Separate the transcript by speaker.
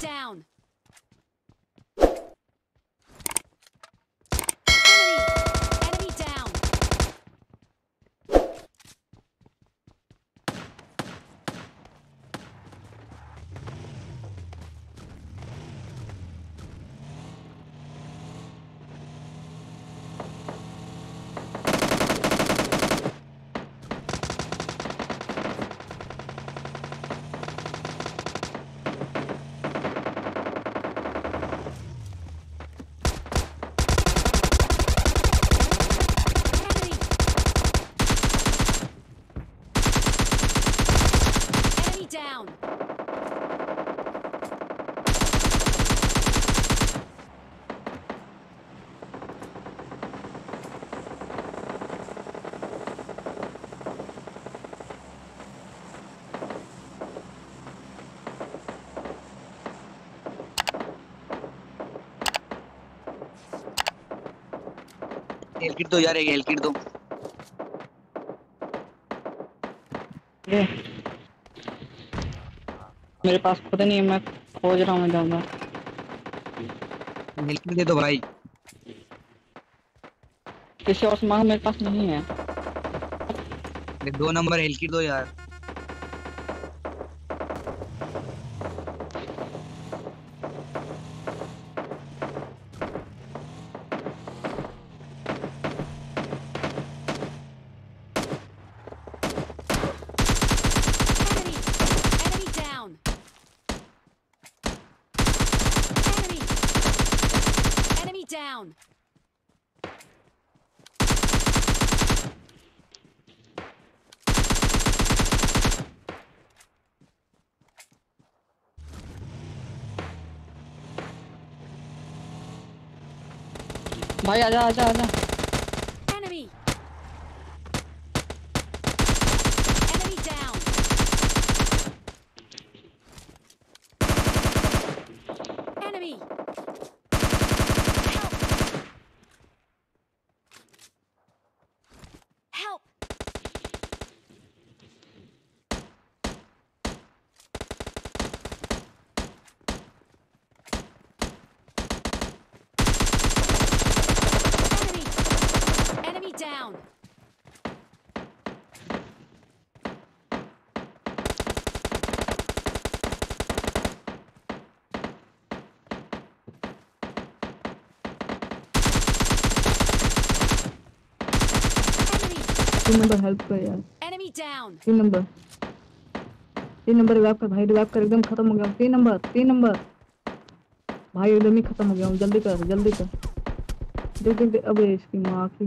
Speaker 1: down!
Speaker 2: Hello kit दो यार एक हेल किट दो।
Speaker 3: ये। मेरे पास खुद नहीं है मैं खोज रहा हूँ मैं जाऊँगा।
Speaker 2: हेल किट दे दो भाई।
Speaker 3: किसी और से मांग मेरे पास नहीं है।
Speaker 2: दो नंबर हेल किट दो यार।
Speaker 1: down. 마이 하자 하자 하자
Speaker 3: तीन नंबर हेल्प कर यार।
Speaker 1: एनिमी डाउन
Speaker 3: तीन नंबर तीन नंबर रिवाइव कर भाई रिवाइव कर एकदम खत्म हो गया। तीन नंबर तीन नंबर भाई एकदम ही खत्म हो गया हूँ। जल्दी कर जल्दी कर। देख देख अबे इसकी माँ की